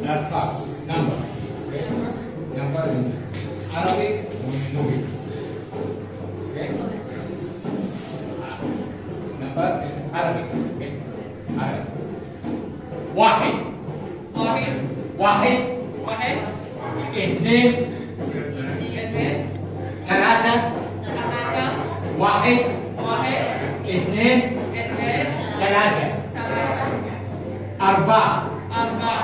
الأرقام number. Okay? Number in Arabic Nubi okay? Number in Arabic. Okay? Arabic. واحد واحد واحد واحد اثنين اثنين ثلاثة ثلاثة واحد واحد اثنين اثنين ثلاثة ثلاثة أربعة أربعة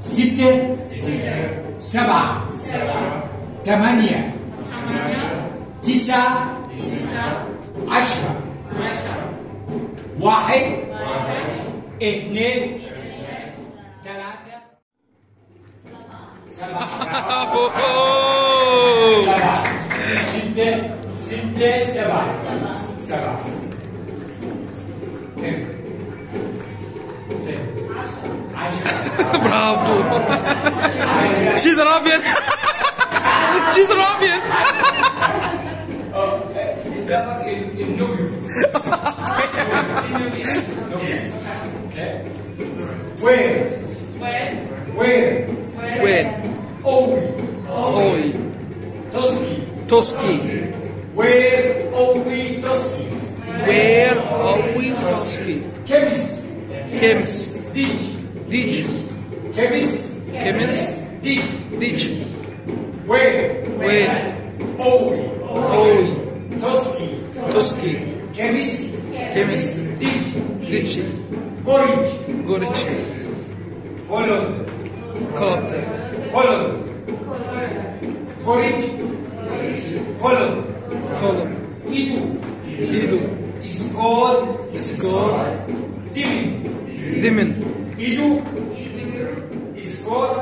ستة سبعة ثمانية تسعة عشرة واحد اثنين ثلاثة سبعة ستة ستة سبعة سبعة Bravo. She's an Arabian. She's an Arabian. Where? Where? Where? Oi. Oi. Toski. Toski. Where are we Toski? Where are we Toski? Kemis. Kemis. Teach. Teach. Chemist. Chemist. Teach. Teach. Way. Way. Owi. Owi. Toski. Toski. Chemist. Chemist. Teach. Teach. Gorich. Gorich. Kolod. Kolod. Kolod. Gorich. Kolod. Kolod. Idu. Idu. Is God. Is God. Дымин. Иду. Исход.